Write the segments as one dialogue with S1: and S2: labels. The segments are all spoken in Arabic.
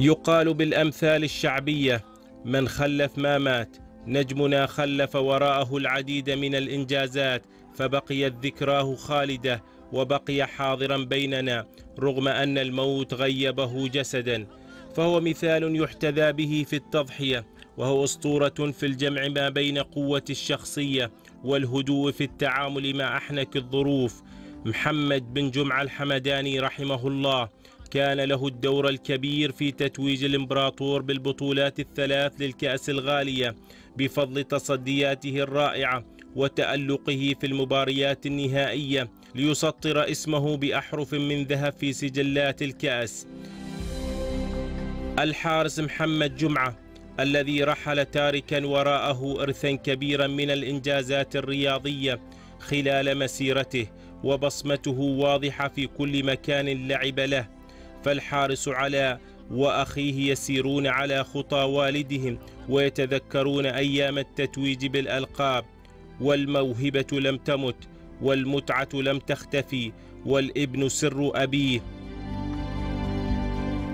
S1: يقال بالأمثال الشعبية من خلف ما مات نجمنا خلف وراءه العديد من الإنجازات فبقيت ذكراه خالدة وبقي حاضرا بيننا رغم أن الموت غيبه جسدا. فهو مثال يحتذى به في التضحية وهو أسطورة في الجمع ما بين قوة الشخصية والهدوء في التعامل مع أحنك الظروف. محمد بن جمعة الحمداني رحمه الله كان له الدور الكبير في تتويج الإمبراطور بالبطولات الثلاث للكأس الغالية بفضل تصدياته الرائعة وتألقه في المباريات النهائية ليسطر اسمه بأحرف من ذهب في سجلات الكأس. الحارس محمد جمعة الذي رحل تاركا وراءه إرثا كبيرا من الإنجازات الرياضية خلال مسيرته وبصمته واضحة في كل مكان لعب له. فالحارس على وأخيه يسيرون على خطى والدهم ويتذكرون أيام التتويج بالألقاب والموهبة لم تمت والمتعة لم تختفي والابن سر أبيه.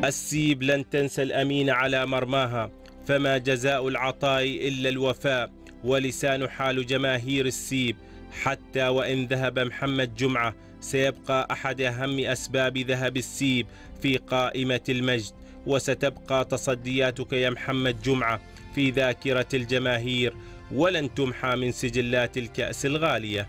S1: السيب لن تنسى الأمين على مرماها فما جزاء العطاء إلا الوفاء ولسان حال جماهير السيب. حتى وإن ذهب محمد جمعة سيبقى أحد أهم أسباب ذهب السيب في قائمة المجد وستبقى تصدياتك يا محمد جمعة في ذاكرة الجماهير ولن تمحى من سجلات الكأس الغالية.